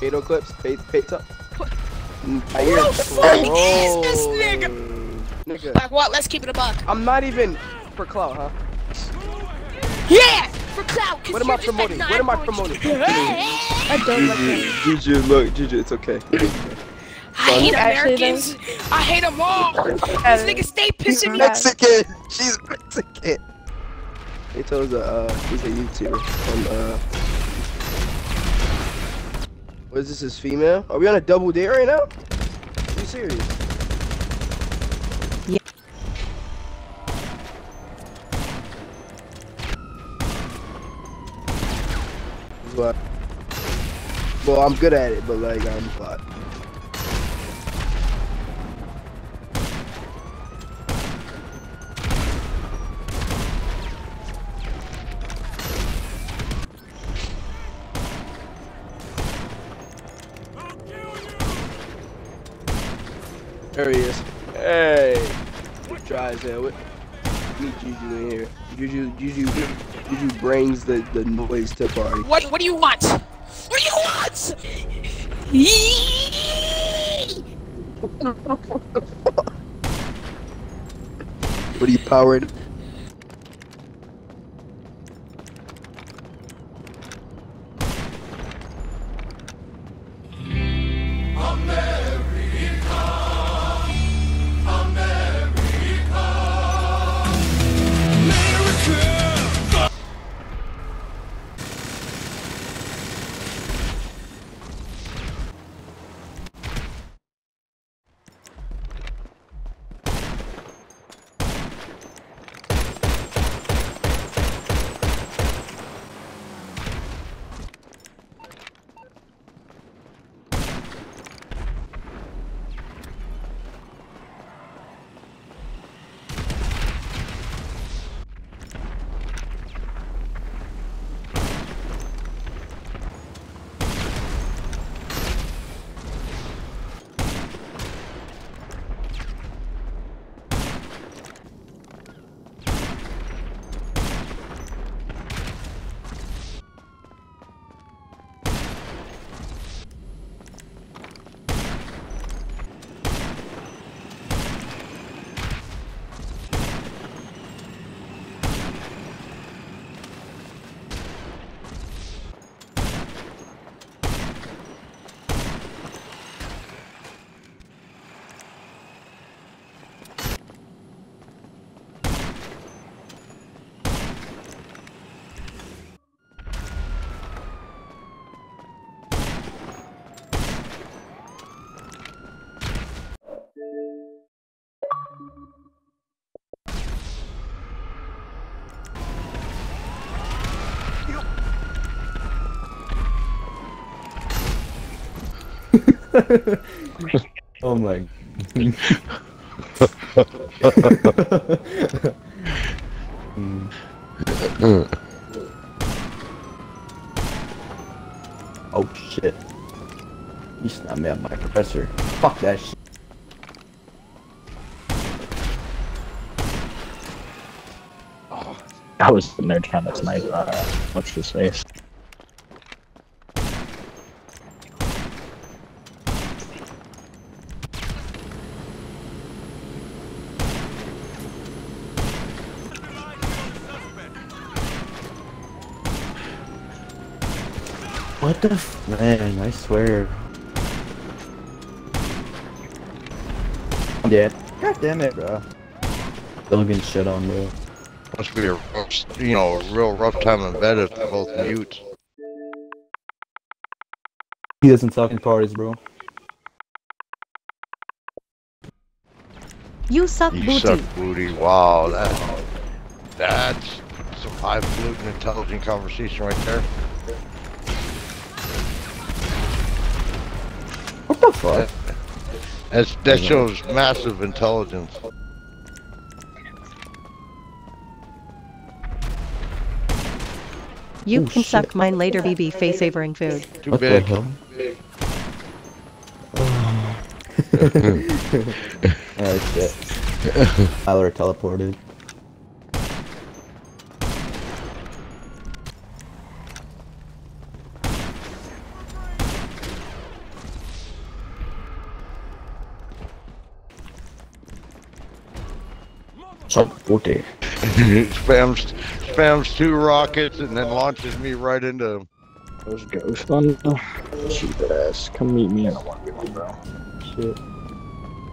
Patoclips. Pay, Pato. I hear Who the fuck is this nigga? Nigga, Like what? Let's keep it a buck. I'm not even for clout, huh? Yeah! For clout, What am you're I promoting? What am I promoting? I don't like it. Juju, look, Juju, it's okay. I hate Americans. I hate them all. These niggas stay pissing me off. Mexican. She's Mexican. Pato's a uh, he's a YouTuber. On, uh, what is this? His female? Are we on a double date right now? Are you serious? Yeah. But, well, I'm good at it, but like I'm not. There he is. Hey. Try as hell. Meet Juju in here. Juju, Juju, Juju brings the, the noise to party. What? What do you want? What do you want? What are you powered? Oh my. Mm. oh shit. You snapped me up my professor. Fuck that shit. I was in there trying to snipe, uh, what's his face? What the f- man, I swear. I'm dead. God damn it, bro. Still getting shit on, bro. Must be a rough, you know, a real rough time in bed if they're both mute. He doesn't talk in parties, bro. You suck You booty. suck booty. Wow, that that's some highfalutin intelligent conversation right there. The fuck? That's, that shows massive intelligence. You Oh, can shit. suck mine later, BB face savoring food. Too What the big. hell? oh shit. Tyler teleported. Top 40. spams, spams two rockets and then launches me right into him. Those ghost on Cheap ass. Come meet me in a 1v1, bro. Shit.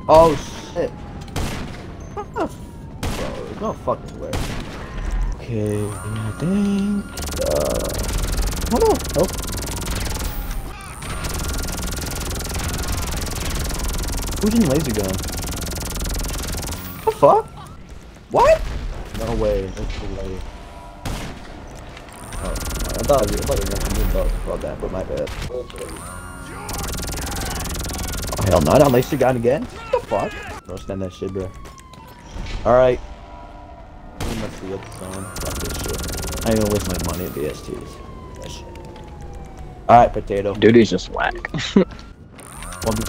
Oh shit. What the Bro, there's no fucking way. Okay, I think. Uh. What the hell? Who's in laser gun? The fuck? What? No way. That's the way. Oh, I thought you, I thought you were gonna do about, about that, but my bad. Oh, hell no, not laser gun again? What the fuck? Don't stand that shit, bro. Alright. We must be up zone. Fuck this shit. I ain't gonna waste my money at BSTs. That shit. Alright, potato. Dude, he's just whack. One be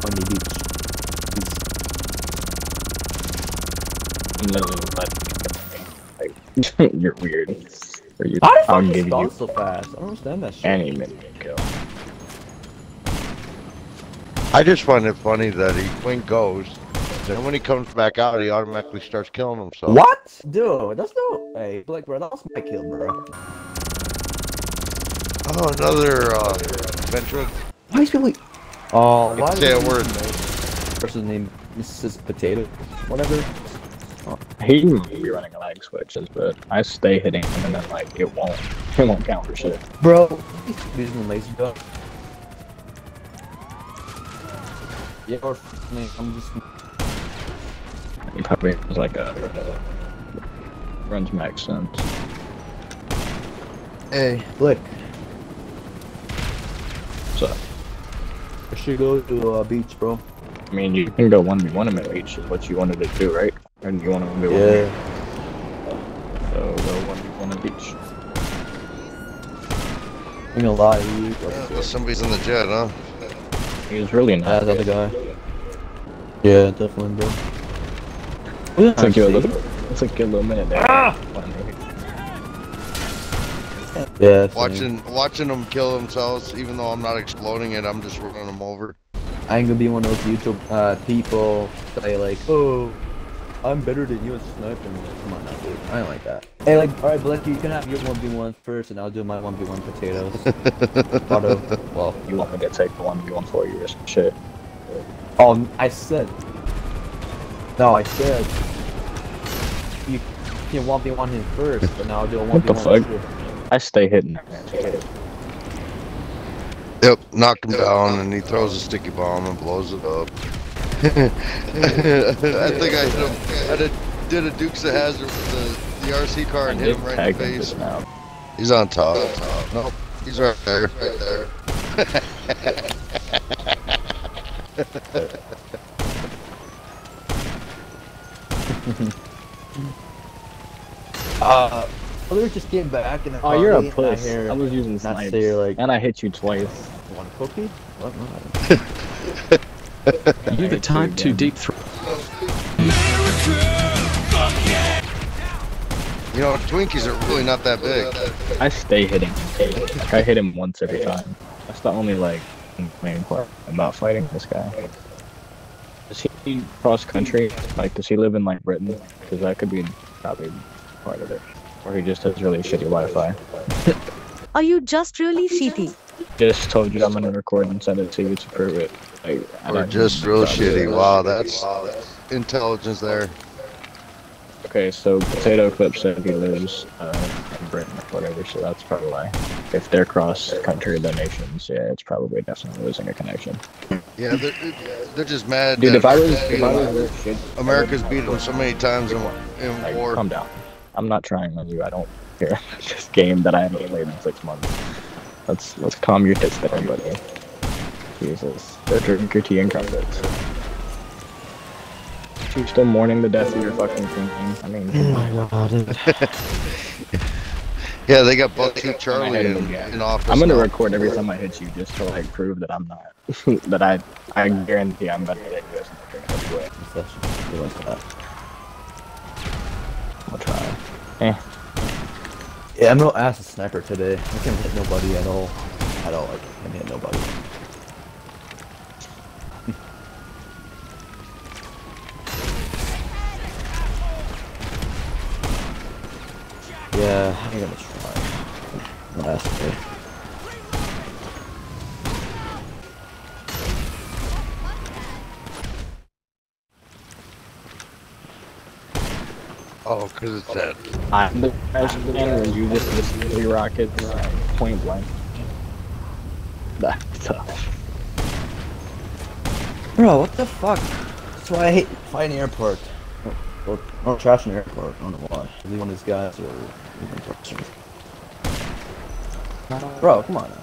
funny beach. Like, You're weird. Or you, How the I'll fuck is you so fast? I don't understand that shit. any minute kill. I just find it funny that he Quinn goes, then when he comes back out, he automatically starts killing himself. What? Dude, that's no. Hey, Blake, bro, that was my kill, bro. Oh, another uh, veteran. Why is people like. Oh, why Say a did word. Person's name Mrs. Potato, whatever. He might be running lag switches, but I stay hitting him and then like it won't it won't count for shit. Bro, he's using the laser gun. Yeah, or I'm just. He probably has like a runs max sense. Hey, Blick. So I should go to a uh, beach, bro. I mean you can go one v one him at each is what you wanted to do, right? And you want to do Yeah. So go one v one at each. I'm gonna lie to you. Yeah, well, somebody's in the jet, huh? He's really Ah, not. that other guy. Yeah, definitely, bro. Yeah, It took you a little. It took you little minute there. Yeah, same. Watching, watching them kill themselves, even though I'm not exploding it, I'm just running them over. I ain't gonna be one of those YouTube uh, people that say like, oh, I'm better than you at sniping. Come on now, dude. I ain't like that. Hey, like, alright, Blake, you can have your 1v1 first, and I'll do my 1v1 potatoes. Auto. Well, You want me to take the one v one for you or some shit? oh, I said. No, I said. You can 1v1 him first, and I'll do a 1v1 What the fuck? too. I stay hitting. Yep, knocked him down, and he throws a sticky bomb and blows it up. I think I hit him. I did, did a Dukes of Hazzard with the, the RC car and hit him right in the face. just now. He's on top. Nope, he's right there. Right there. Uh, well, they're just getting back in the Oh, you're a party, and I hear- I was using not snipes. say like- and I hit you twice. One cookie? What? No, You the time to deep throat. You know, Twinkies are really not that big. I stay hitting. Like I hit him once every time. That's the only like main part about fighting this guy. Does he cross country? Like, does he live in like Britain? Because that could be probably part of it. Or he just has really shitty Wi-Fi. Are you just really shitty? Just told you I'm gonna record and send it to you to prove it. Like, don't- just real shitty. Wow, that's intelligence there. Okay, so Potato Clip said he lives uh, in Britain or whatever, so that's probably why. If they're cross country, the nations, yeah, it's probably definitely losing a connection. Yeah, they're, they're just mad. Dude, if I was, if I was shit, America's beat them so many times in, in like, war. calm down. I'm not trying on you. I don't care. this game that I haven't played in six months. Let's let's calm your tits there, buddy. Jesus, go drink your tea and crumpets. You're still mourning the death of your fucking queen? I mean, oh my god. Yeah, they got Buck I Charlie in, again. in office. I'm gonna now. record every time I hit you just to like prove that I'm not. that I I guarantee I'm better than you as an heavyweight. He went for that. I'll try. Eh. Yeah, I'm no ass sniper today. I can't hit nobody at all. At all, I can't hit nobody. yeah, I think I'm gonna try. Last day. Oh, because it's that. I'm the best man when you just miss three rockets point blank. That's tough. Bro, what the fuck? That's why I hate fighting airport. Or, or trash in airport. I don't know why. Either one of these guys or even touching. Bro, come on now.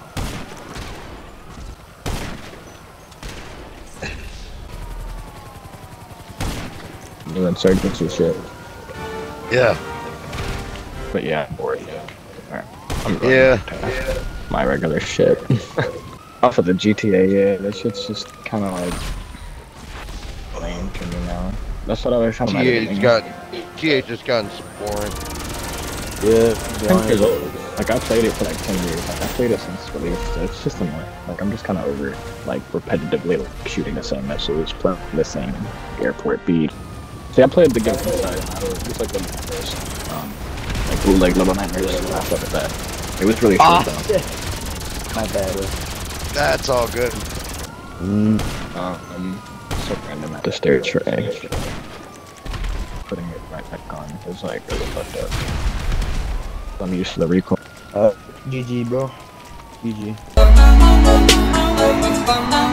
New insurgency shit. Yeah. But yeah, I'm bored. Alright. I'm going Yeah. my regular shit. Off of the GTA, yeah, that shit's just kind of like lame to me now. That's what I was trying to GTA's got. G8 just gotten some boring. Yeah, Ten. Like I played it for like ten years. Like I played it since release. So it's just annoying. Like I'm just kind of over like repetitively like, shooting the same missiles, playing the same airport beat. See, I played the game inside. It's like the first, um, like bootleg level nightmares. I fuck with that. It was really short Ah. though. My bad. That's all good. Mm, Um, so random at the stairs for A. Putting it right back on. It was like really fucked up. I'm used to the recoil. uh, GG, bro. GG. Bum,